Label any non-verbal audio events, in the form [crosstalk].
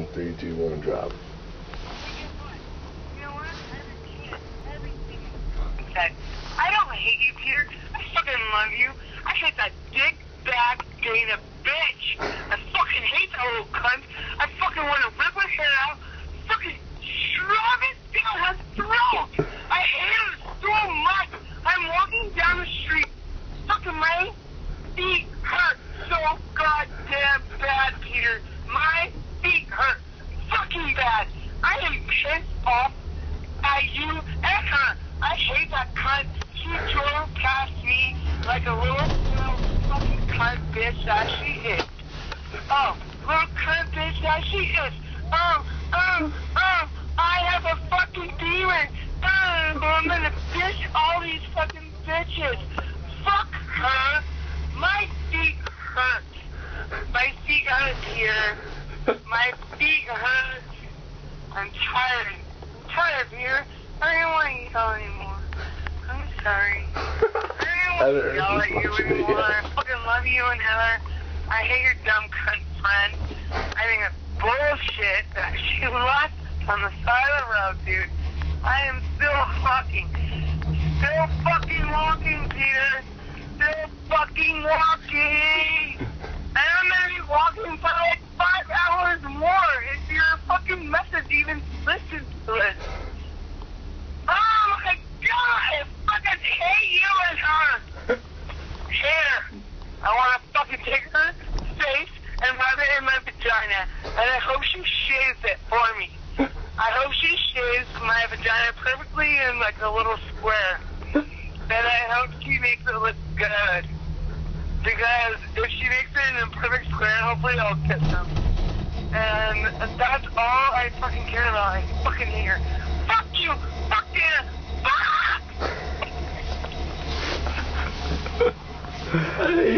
on three, two, one, drop. I don't hate you, Peter. I fucking love you. I hate that dick bag Dana bitch. I fucking hate that little cunt. I fucking want to rip her hair out, fucking shove it down her throat. I hate her so much. I'm walking down the street, fucking my feet hurt so goddamn bad, Peter. My feet hurt fucking bad. I am pissed off at you and her. I hate that cunt. She drove past me like a little, little fucking cunt bitch that she is. Oh, little cunt bitch that she is. Oh, oh, oh, I have a fucking demon. Oh, I'm gonna bitch all these fucking bitches. Fuck her. My feet hurt. My feet hurt here. My feet hurt. I'm tired. I'm tired, Peter. I don't want anymore. I'm sorry. [laughs] I don't want to yell at you anymore. [laughs] I fucking love you and Heather. I hate your dumb cunt friend. I think it's bullshit that she [laughs] left on the side of the road, dude. I am still fucking, still fucking walking, Peter. Still fucking walking. And I'm gonna be walking for like five hours more if your fucking message even listens to it. Oh my god, I fucking hate you and her. Here, I want to fucking take her face and rub it in my vagina, and I hope it for me. I hope she shaves my vagina perfectly in like a little square. And I hope she makes it look good. Because if she makes it in a perfect square, hopefully I'll kiss them. And that's all I fucking care about. I fucking hate her. Fuck you! Fuck you! Fuck! [laughs]